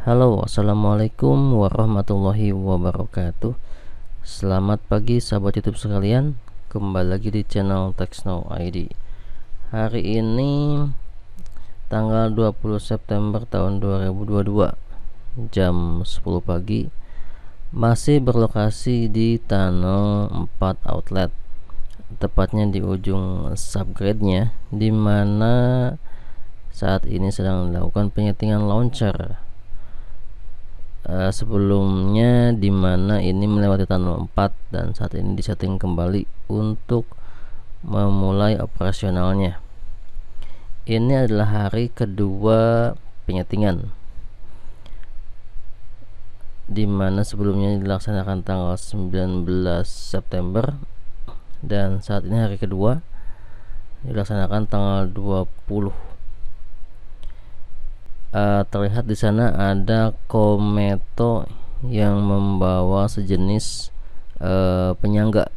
Halo, assalamualaikum warahmatullahi wabarakatuh. Selamat pagi, sahabat YouTube sekalian. Kembali lagi di channel Texno ID. Hari ini tanggal 20 September tahun 2022 jam 10 pagi masih berlokasi di tunnel 4 outlet tepatnya di ujung subgrade-nya di mana saat ini sedang dilakukan penyetingan launcher uh, sebelumnya di mana ini melewati tunnel 4 dan saat ini disetting kembali untuk memulai operasionalnya. Ini adalah hari kedua penyetingan di mana sebelumnya dilaksanakan tanggal 19 September dan saat ini hari kedua dilaksanakan tanggal 20 uh, terlihat di sana ada kometo yang membawa sejenis uh, penyangga.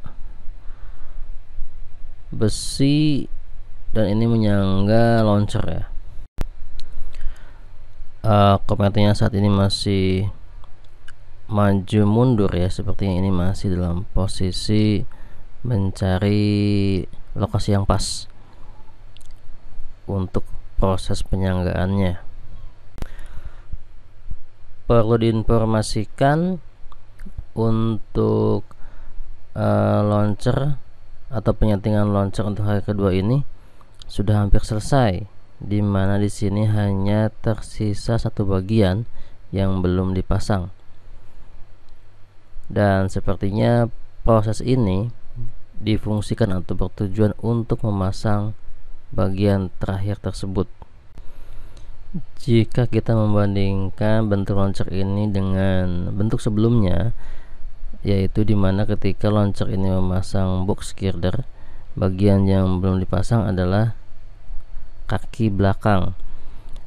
Besi dan ini menyangga launcher ya. Uh, kometonya saat ini masih maju mundur ya sepertinya ini masih dalam posisi mencari lokasi yang pas untuk proses penyanggaannya perlu diinformasikan untuk uh, launcher atau penyetingan launcher untuk hari kedua ini sudah hampir selesai di mana di sini hanya tersisa satu bagian yang belum dipasang. Dan sepertinya proses ini difungsikan atau bertujuan untuk memasang bagian terakhir tersebut jika kita membandingkan bentuk launcher ini dengan bentuk sebelumnya yaitu di mana ketika launcher ini memasang box girder bagian yang belum dipasang adalah kaki belakang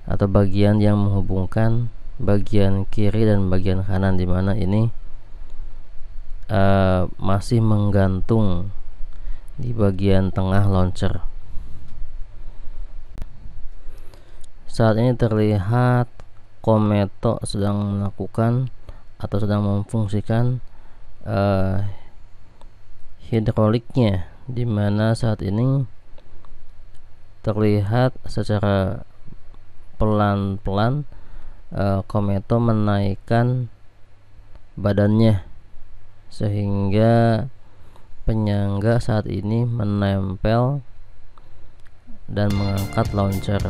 atau bagian yang menghubungkan bagian kiri dan bagian kanan di mana ini uh, masih menggantung di bagian tengah launcher saat ini terlihat Kometo sedang melakukan atau sedang memfungsikan uh, hidroliknya di mana saat ini terlihat secara pelan-pelan uh, Kometo menaikkan badannya sehingga penyangga saat ini menempel dan mengangkat launcher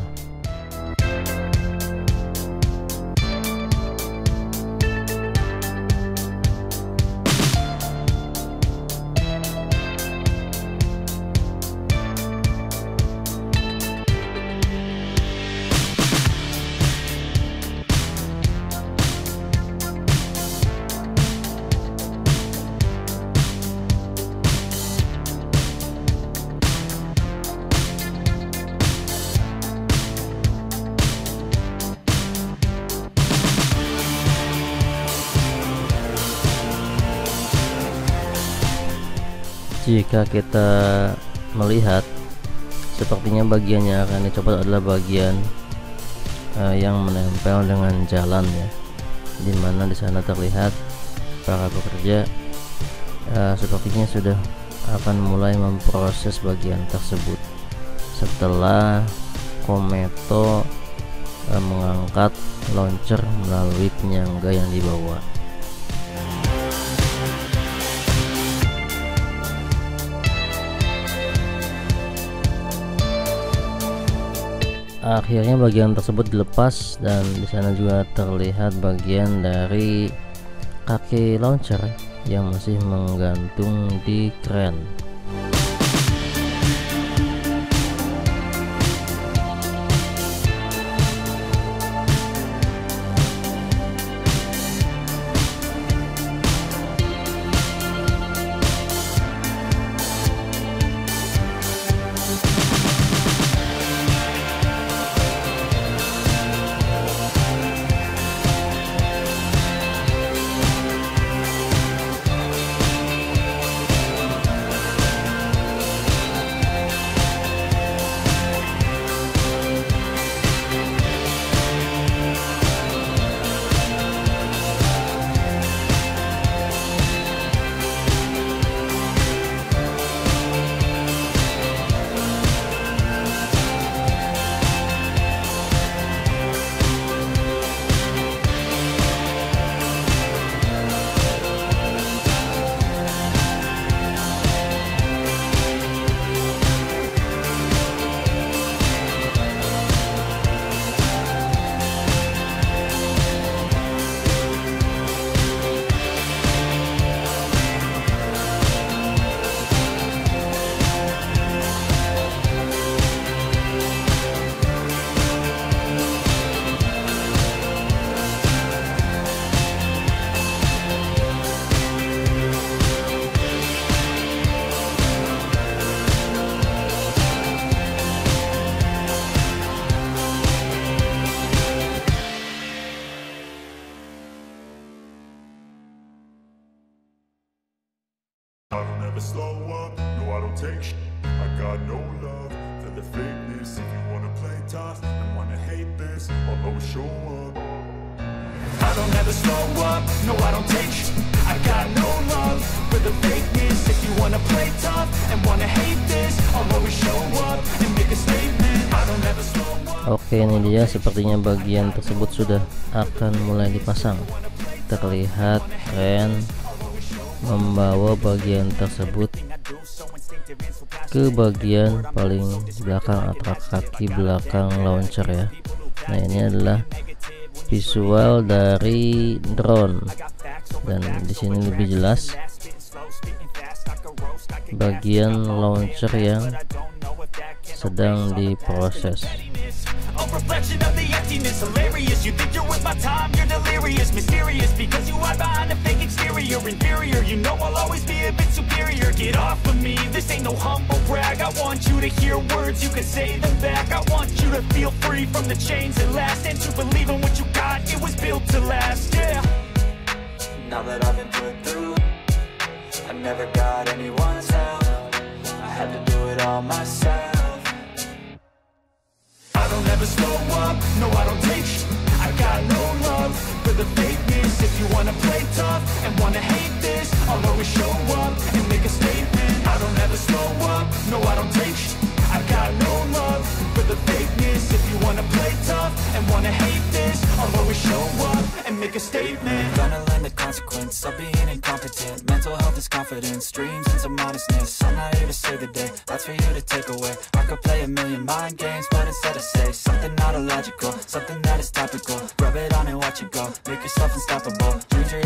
jika kita melihat sepertinya bagian yang akan dicoba adalah bagian uh, yang menempel dengan jalan ya. Di mana di sana terlihat para pekerja uh, sepertinya sudah akan mulai memproses bagian tersebut. Setelah Kometo uh, mengangkat launcher melalui penyangga yang dibawa akhirnya bagian tersebut dilepas dan di sana juga terlihat bagian dari kaki launcher yang masih menggantung di kren slow up, no I don't take sh- I got no love for the fakeness. If you wanna play tough and wanna hate this I'll always show up. I don't ever slow up, no I don't take sh- I got no love for the fakeness. If you wanna play tough and wanna hate this I'll always show up and make a statement. I don't ever slow up. Oke ini dia. Sepertinya bagian tersebut sudah akan mulai dipasang. Terlihat keren membawa bagian tersebut ke bagian paling belakang atau kaki belakang launcher ya. Nah ini adalah visual dari drone. Dan di sini lebih jelas bagian launcher yang sedang diproses reflection of the emptiness, hilarious. You think you're worth my time, you're delirious. Mysterious, because you hide behind a fake exterior. Inferior, you know I'll always be a bit superior. Get off of me, this ain't no humble brag. I want you to hear words, you can say them back. I want you to feel free from the chains that last. And to believe in what you got, it was built to last, yeah. Now that I've been put through I never got anyone's help. I had to do it all myself I don't ever slow up, no I don't take sh- I got no love for the fakeness. If you wanna play tough and wanna hate this I'll always show up and make a statement. I don't ever slow up, no I don't take sh- I got no love for the fakeness. If you wanna play tough and wanna hate this I'll always show up and make a statement consequence of being incompetent. Mental health is confidence, dreams and some modestness. I'm not here to save the day, that's for you to take away. I could play a million mind games, but instead I say Something not illogical, something that is topical. Rub it on and watch it go, make yourself unstoppable. Dreams are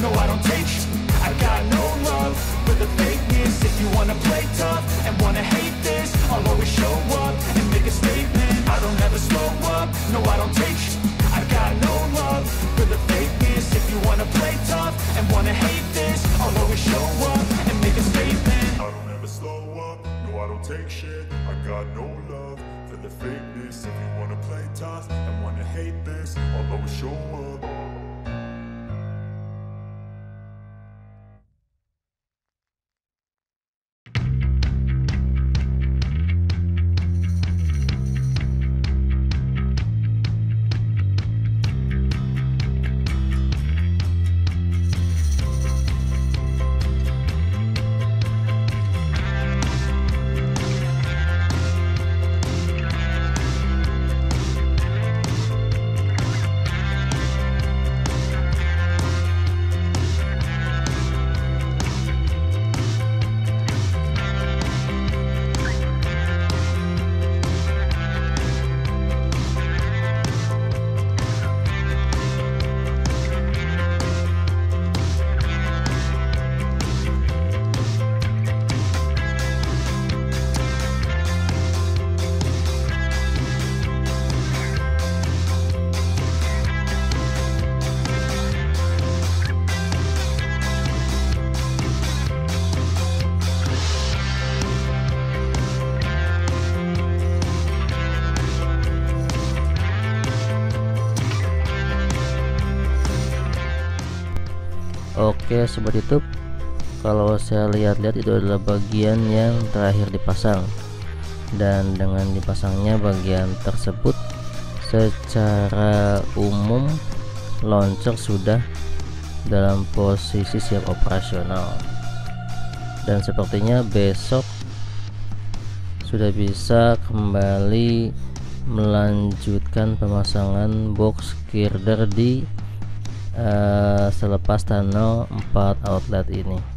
no I don't Oke sobat YouTube. Kalau saya lihat-lihat itu adalah bagian yang terakhir dipasang. Dan dengan dipasangnya bagian tersebut secara umum launcher sudah dalam posisi siap operasional. Dan sepertinya besok sudah bisa kembali melanjutkan pemasangan box girder di eh, selepas tunnel 4 outlet ini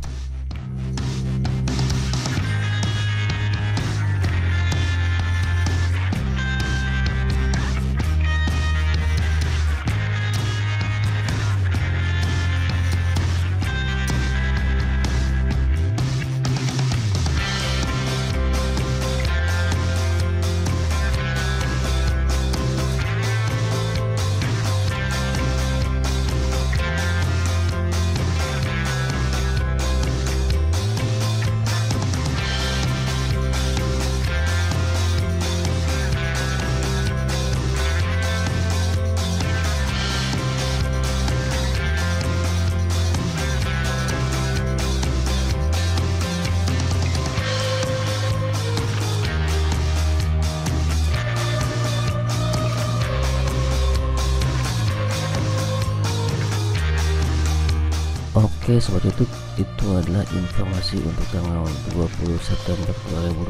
Oke sobat YouTube itu adalah informasi untuk tanggal 20 September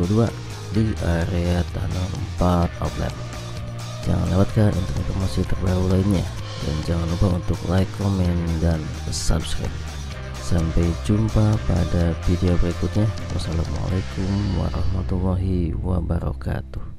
2022 di area tanah 4 outlet. Jangan lewatkan untuk informasi terbaru lainnya. Dan jangan lupa untuk like, komen, dan subscribe. Sampai jumpa pada video berikutnya. Wassalamualaikum warahmatullahi wabarakatuh